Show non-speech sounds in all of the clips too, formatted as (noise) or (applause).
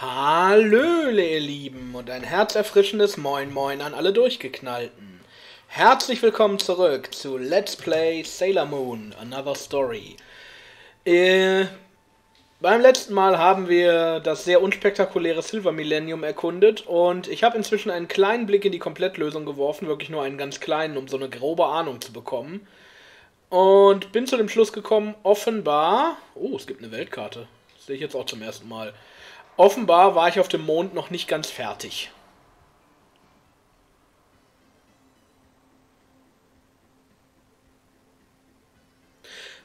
Hallöle, ihr Lieben, und ein herzerfrischendes Moin Moin an alle Durchgeknallten. Herzlich willkommen zurück zu Let's Play Sailor Moon, Another Story. Äh, beim letzten Mal haben wir das sehr unspektakuläre Silver Millennium erkundet und ich habe inzwischen einen kleinen Blick in die Komplettlösung geworfen, wirklich nur einen ganz kleinen, um so eine grobe Ahnung zu bekommen. Und bin zu dem Schluss gekommen, offenbar... Oh, es gibt eine Weltkarte. Das sehe ich jetzt auch zum ersten Mal. Offenbar war ich auf dem Mond noch nicht ganz fertig.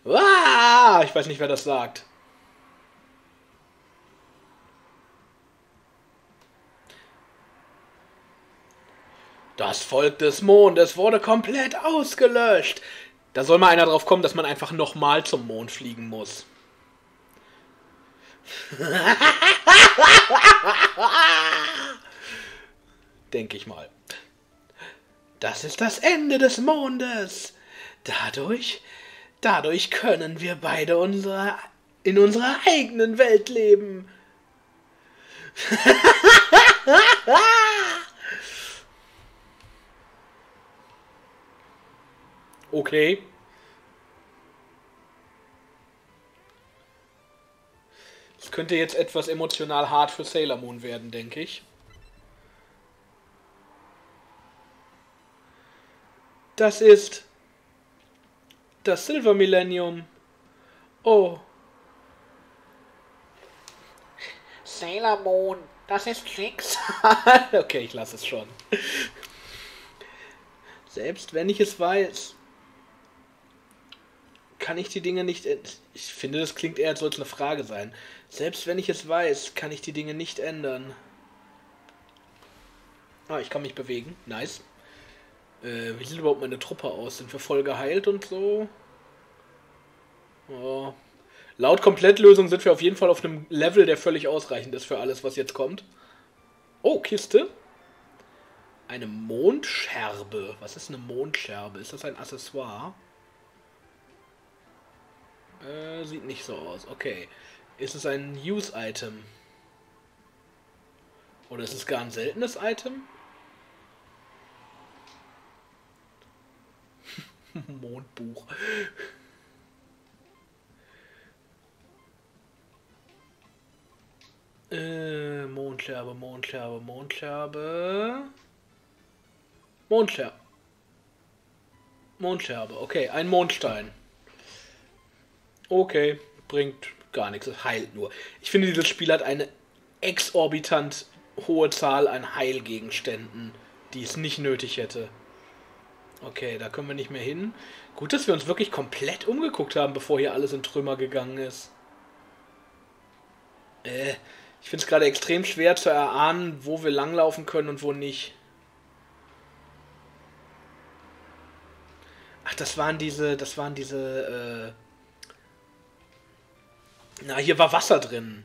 Ah, ich weiß nicht, wer das sagt. Das Volk des Mondes wurde komplett ausgelöscht. Da soll mal einer drauf kommen, dass man einfach nochmal zum Mond fliegen muss. (laughs) Denke ich mal. Das ist das Ende des Mondes. Dadurch, dadurch können wir beide unsere, in unserer eigenen Welt leben. (laughs) okay. Könnte jetzt etwas emotional hart für Sailor Moon werden, denke ich. Das ist das Silver Millennium. Oh. Sailor Moon, das ist (laughs) Schicksal. okay, ich lasse es schon. Selbst wenn ich es weiß, kann ich die Dinge nicht. Ich finde, das klingt eher, als sollte eine Frage sein. Selbst wenn ich es weiß, kann ich die Dinge nicht ändern. Ah, ich kann mich bewegen. Nice. Äh, wie sieht überhaupt meine Truppe aus? Sind wir voll geheilt und so? Oh. Laut Komplettlösung sind wir auf jeden Fall auf einem Level, der völlig ausreichend ist für alles, was jetzt kommt. Oh, Kiste. Eine Mondscherbe. Was ist eine Mondscherbe? Ist das ein Accessoire? Äh, sieht nicht so aus. Okay. Ist es ein Use-Item? Oder ist es gar ein seltenes Item? (laughs) Mondbuch. äh, Mondscherbe, Mondscherbe, Mondscherbe. Mondscherbe. Mondscherbe, okay, ein Mondstein. Okay, bringt gar nichts, es heilt nur. Ich finde, dieses Spiel hat eine exorbitant hohe Zahl an Heilgegenständen, die es nicht nötig hätte. Okay, da können wir nicht mehr hin. Gut, dass wir uns wirklich komplett umgeguckt haben, bevor hier alles in Trümmer gegangen ist. Äh, ich finde es gerade extrem schwer zu erahnen, wo wir langlaufen können und wo nicht. Ach, das waren diese, das waren diese, äh Na, hier war Wasser drin.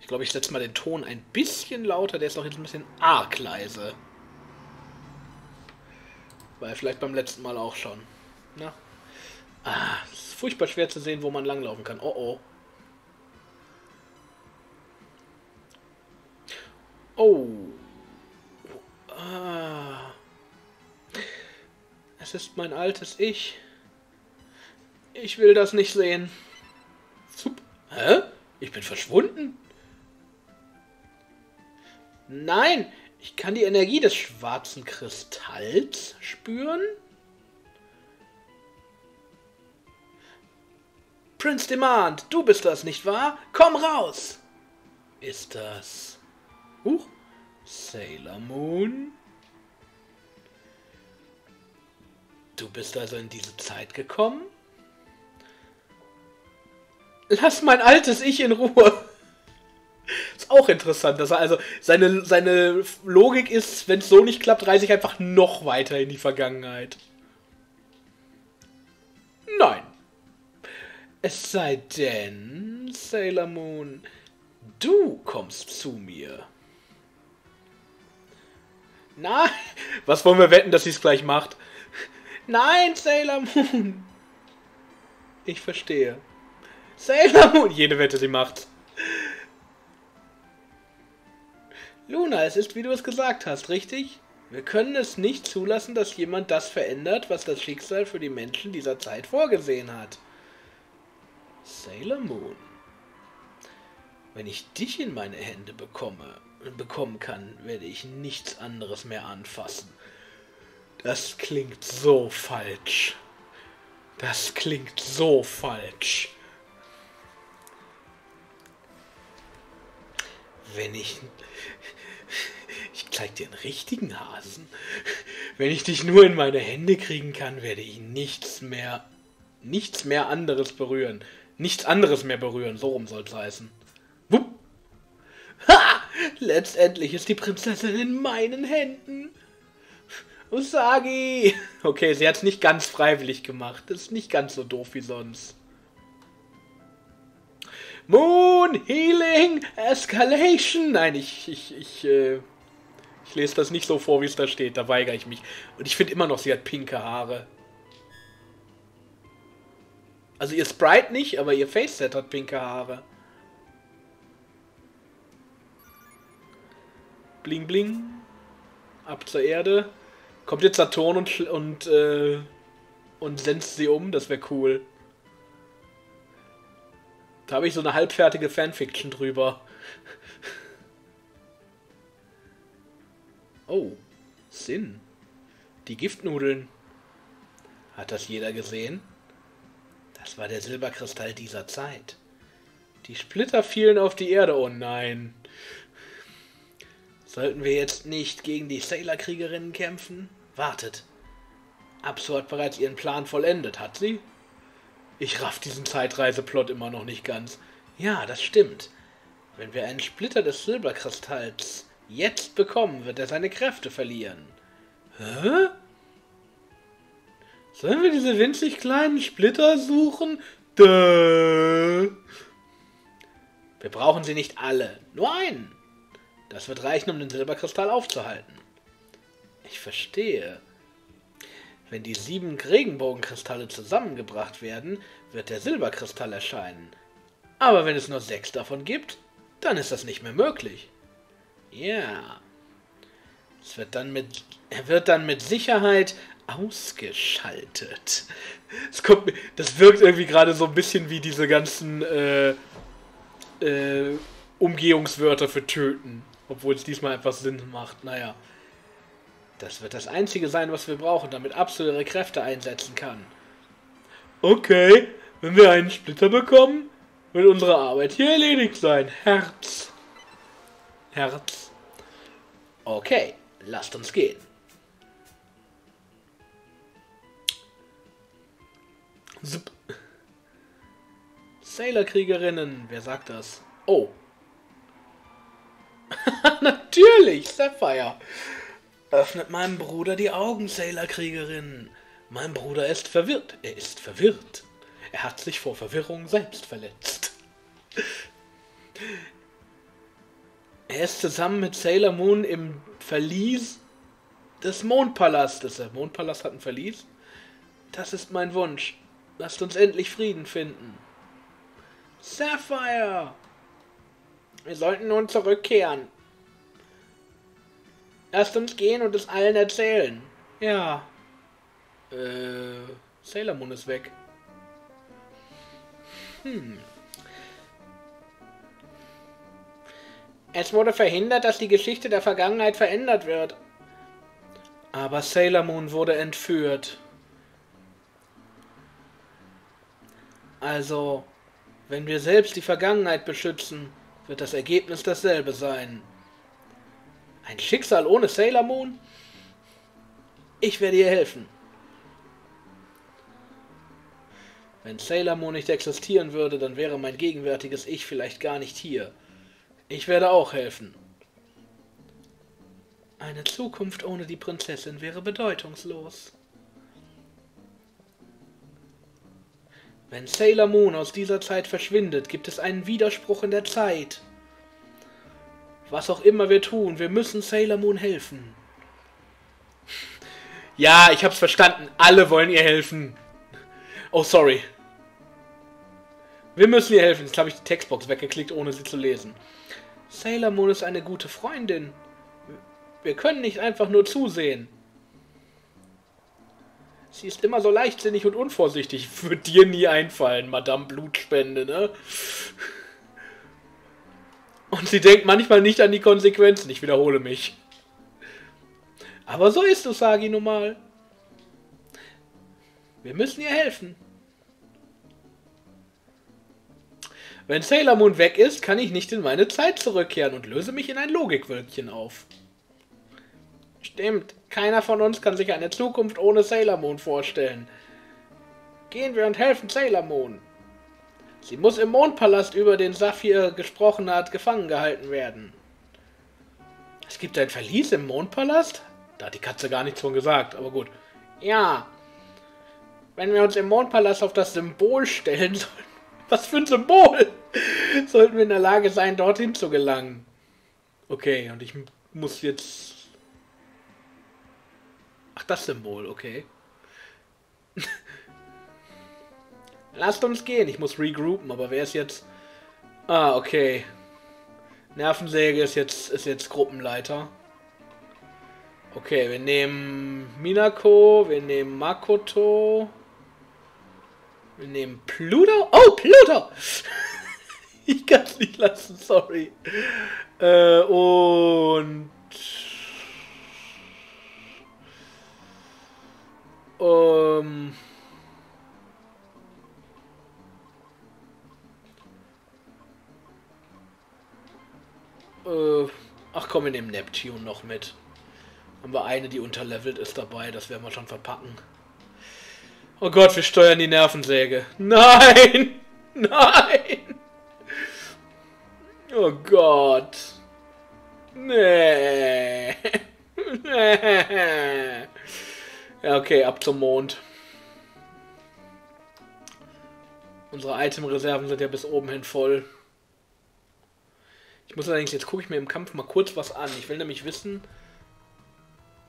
Ich glaube, ich setze mal den Ton ein bisschen lauter. Der ist auch jetzt ein bisschen arg leise. Weil vielleicht beim letzten Mal auch schon. Na? Ah, es ist furchtbar schwer zu sehen, wo man langlaufen kann. Oh oh. Oh. Ah. Es ist mein altes Ich. Ich will das nicht sehen. Sup. Hä? Ich bin verschwunden? Nein, ich kann die Energie des schwarzen Kristalls spüren. Prince Demand, du bist das, nicht wahr? Komm raus! Ist das... Huch, Sailor Moon? Du bist also in diese Zeit gekommen? Lass mein altes Ich in Ruhe. Ist auch interessant, dass er also seine, seine Logik ist, wenn es so nicht klappt, reise ich einfach noch weiter in die Vergangenheit. Nein. Es sei denn, Sailor Moon, du kommst zu mir. Nein. Was wollen wir wetten, dass sie es gleich macht? Nein, Sailor Moon. Ich verstehe. Sailor Moon. Jede Wette, sie macht. Luna, es ist, wie du es gesagt hast, richtig? Wir können es nicht zulassen, dass jemand das verändert, was das Schicksal für die Menschen dieser Zeit vorgesehen hat. Sailor Moon. Wenn ich dich in meine Hände bekomme, bekommen kann, werde ich nichts anderes mehr anfassen. Das klingt so falsch. Das klingt so falsch. Wenn ich ich zeig dir einen richtigen Hasen. Wenn ich dich nur in meine Hände kriegen kann, werde ich nichts mehr, nichts mehr anderes berühren. Nichts anderes mehr berühren, so rum soll es heißen. Wupp. Ha! Letztendlich ist die Prinzessin in meinen Händen. Usagi! Okay, sie hat es nicht ganz freiwillig gemacht. Das ist nicht ganz so doof wie sonst. Moon Healing Escalation. Nein, ich, ich, ich, äh, ich lese das nicht so vor, wie es da steht. Da weigere ich mich. Und ich finde immer noch, sie hat pinke Haare. Also ihr Sprite nicht, aber ihr Face-Set hat pinke Haare. Bling bling. Ab zur Erde. Kommt jetzt Saturn und und äh, und senzt sie um, das wäre cool. Da habe ich so eine halbfertige Fanfiction drüber. Oh, Sinn. Die Giftnudeln. Hat das jeder gesehen? Das war der Silberkristall dieser Zeit. Die Splitter fielen auf die Erde. Oh nein. Sollten wir jetzt nicht gegen die Sailor-Kriegerinnen kämpfen? Wartet. Absu hat bereits ihren Plan vollendet, hat sie? Ich raff diesen Zeitreiseplot immer noch nicht ganz. Ja, das stimmt. Wenn wir einen Splitter des Silberkristalls jetzt bekommen, wird er seine Kräfte verlieren. Hä? Sollen wir diese winzig kleinen Splitter suchen? Däh. Wir brauchen sie nicht alle, nur einen. Das wird reichen, um den Silberkristall aufzuhalten. Ich verstehe. Wenn die sieben Regenbogenkristalle zusammengebracht werden, wird der Silberkristall erscheinen. Aber wenn es nur sechs davon gibt, dann ist das nicht mehr möglich. Ja. Es wird dann mit, er wird dann mit Sicherheit ausgeschaltet. (laughs) Das, kommt, das wirkt irgendwie gerade so ein bisschen wie diese ganzen äh, äh, Umgehungswörter für töten. Obwohl es diesmal etwas Sinn macht. Naja. Das wird das Einzige sein, was wir brauchen, damit Absol ihre Kräfte einsetzen kann. Okay, wenn wir einen Splitter bekommen, wird unsere Arbeit hier erledigt sein. Herz. Herz. Okay, lasst uns gehen. Zup. Sailor-Kriegerinnen, wer sagt das? Oh. (laughs) Natürlich, Sapphire. Öffnet meinem Bruder die Augen, Sailor-Kriegerin. Mein Bruder ist verwirrt. Er ist verwirrt. Er hat sich vor Verwirrung selbst verletzt. Er ist zusammen mit Sailor Moon im Verlies des Mondpalastes. Der Mondpalast hat ein Verlies. Das ist mein Wunsch. Lasst uns endlich Frieden finden. Sapphire! Wir sollten nun zurückkehren. Lasst uns gehen und es allen erzählen. Ja. Äh, Sailor Moon ist weg. Hm. Es wurde verhindert, dass die Geschichte der Vergangenheit verändert wird. Aber Sailor Moon wurde entführt. Also, wenn wir selbst die Vergangenheit beschützen, wird das Ergebnis dasselbe sein. Ein Schicksal ohne Sailor Moon? Ich werde ihr helfen. Wenn Sailor Moon nicht existieren würde, dann wäre mein gegenwärtiges Ich vielleicht gar nicht hier. Ich werde auch helfen. Eine Zukunft ohne die Prinzessin wäre bedeutungslos. Wenn Sailor Moon aus dieser Zeit verschwindet, gibt es einen Widerspruch in der Zeit. Was auch immer wir tun, wir müssen Sailor Moon helfen. Ja, ich hab's verstanden. Alle wollen ihr helfen. Oh, sorry. Wir müssen ihr helfen. Jetzt habe ich die Textbox weggeklickt, ohne sie zu lesen. Sailor Moon ist eine gute Freundin. Wir können nicht einfach nur zusehen. Sie ist immer so leichtsinnig und unvorsichtig. Wird dir nie einfallen, Madame Blutspende, ne? Und sie denkt manchmal nicht an die Konsequenzen. Ich wiederhole mich. Aber so ist es, Sagi, nun mal. Wir müssen ihr helfen. Wenn Sailor Moon weg ist, kann ich nicht in meine Zeit zurückkehren und löse mich in ein Logikwölkchen auf. Stimmt, keiner von uns kann sich eine Zukunft ohne Sailor Moon vorstellen. Gehen wir und helfen Sailor Moon. Sie muss im Mondpalast, über den Saphir gesprochen hat, gefangen gehalten werden. Es gibt ein Verlies im Mondpalast? Da hat die Katze gar nichts von gesagt, aber gut. Ja. Wenn wir uns im Mondpalast auf das Symbol stellen sollen. (laughs) Was für ein Symbol! (laughs) Sollten wir in der Lage sein, dorthin zu gelangen. Okay, und ich muss jetzt. Ach, das Symbol, okay. Lasst uns gehen. Ich muss regroupen, aber wer ist jetzt. Ah, okay. Nervensäge ist jetzt, ist jetzt Gruppenleiter. Okay, wir nehmen Minako, wir nehmen Makoto. Wir nehmen Pluto. Oh, Pluto! (laughs) ich kann es nicht lassen, sorry. Äh, und. Ähm. Äh, ach komm, wir nehmen Neptune noch mit. Haben wir eine, die unterlevelt ist dabei, das werden wir schon verpacken. Oh Gott, wir steuern die Nervensäge. (laughs) Nein! (laughs) Nein! Oh Gott. Nee. (laughs) Nee. Ja, okay, ab zum Mond. Unsere Itemreserven sind ja bis oben hin voll. Ich muss allerdings, jetzt gucke ich mir im Kampf mal kurz was an. Ich will nämlich wissen,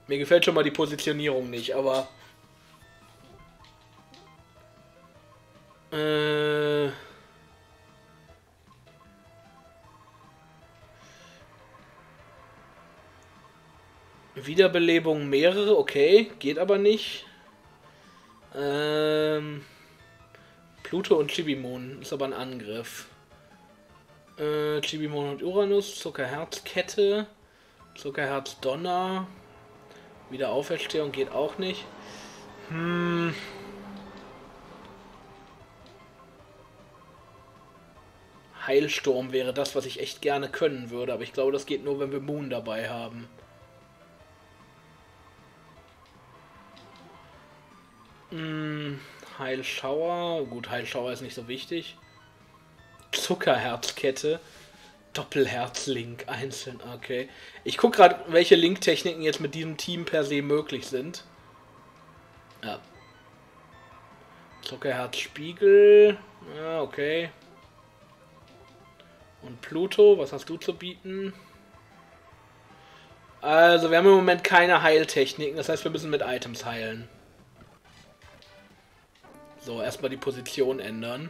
mir gefällt schon mal die Positionierung nicht, aber... Äh... Wiederbelebung mehrere, okay, geht aber nicht. Ähm, Pluto und Chibimon ist aber ein Angriff. Äh, Chibimon und Uranus, Zuckerherzkette, Zuckerherz Donner. Wiederauferstehung geht auch nicht. Hm. Heilsturm wäre das, was ich echt gerne können würde, aber ich glaube, das geht nur, wenn wir Moon dabei haben. Hm, Heilschauer. Gut, Heilschauer ist nicht so wichtig. Zuckerherzkette. Doppelherzlink einzeln, okay. Ich gucke gerade, welche Link-Techniken jetzt mit diesem Team per se möglich sind. Ja. Zuckerherzspiegel. Ja, okay. Und Pluto, was hast du zu bieten? Also, wir haben im Moment keine Heiltechniken, das heißt, wir müssen mit Items heilen. So, erstmal die Position ändern.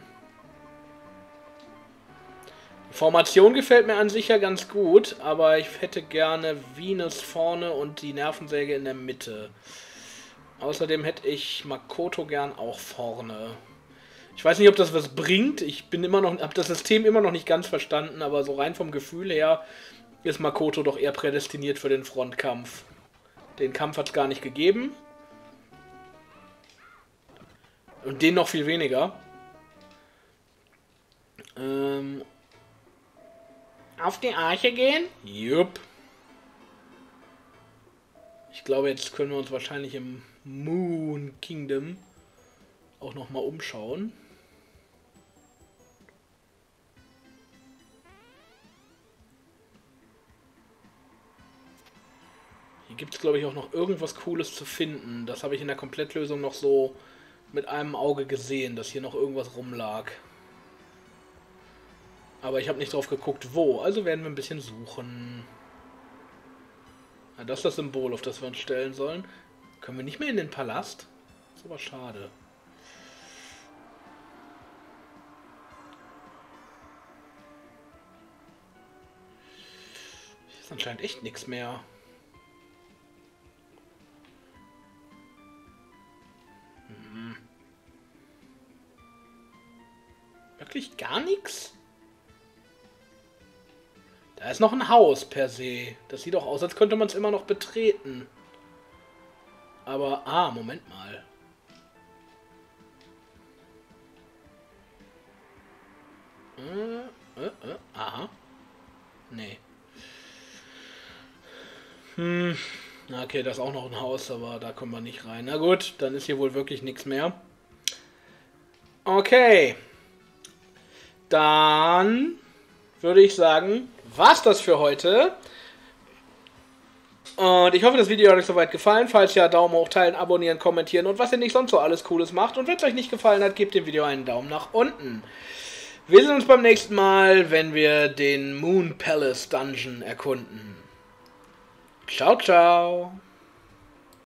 Formation gefällt mir an sich ja ganz gut, aber ich hätte gerne Venus vorne und die Nervensäge in der Mitte. Außerdem hätte ich Makoto gern auch vorne. Ich weiß nicht, ob das was bringt. Ich bin immer noch, habe das System immer noch nicht ganz verstanden, aber so rein vom Gefühl her ist Makoto doch eher prädestiniert für den Frontkampf. Den Kampf hat es gar nicht gegeben. Und den noch viel weniger. Ähm, auf die Arche gehen? Jupp. Ich glaube, jetzt können wir uns wahrscheinlich im Moon Kingdom auch noch mal umschauen. Hier gibt es, glaube ich, auch noch irgendwas Cooles zu finden. Das habe ich in der Komplettlösung noch so mit einem Auge gesehen, dass hier noch irgendwas rumlag. Aber ich habe nicht drauf geguckt, wo. Also werden wir ein bisschen suchen. Ja, das ist das Symbol, auf das wir uns stellen sollen. Können wir nicht mehr in den Palast? Das ist aber schade. ist anscheinend echt nichts mehr. Hm. Wirklich gar nichts? Da ist noch ein Haus per se. Das sieht doch aus, als könnte man es immer noch betreten. Aber, ah, Moment mal. Äh, äh, äh, aha. Nee. Hm. Okay, da ist auch noch ein Haus, aber da kommen wir nicht rein. Na gut, dann ist hier wohl wirklich nichts mehr. Okay. Dann würde ich sagen, war's das für heute. Und ich hoffe, das Video hat euch soweit gefallen. Falls ja, Daumen hoch, teilen, abonnieren, kommentieren und was ihr nicht sonst so alles Cooles macht. Und wenn es euch nicht gefallen hat, gebt dem Video einen Daumen nach unten. Wir sehen uns beim nächsten Mal, wenn wir den Moon Palace Dungeon erkunden. Ciao, ciao.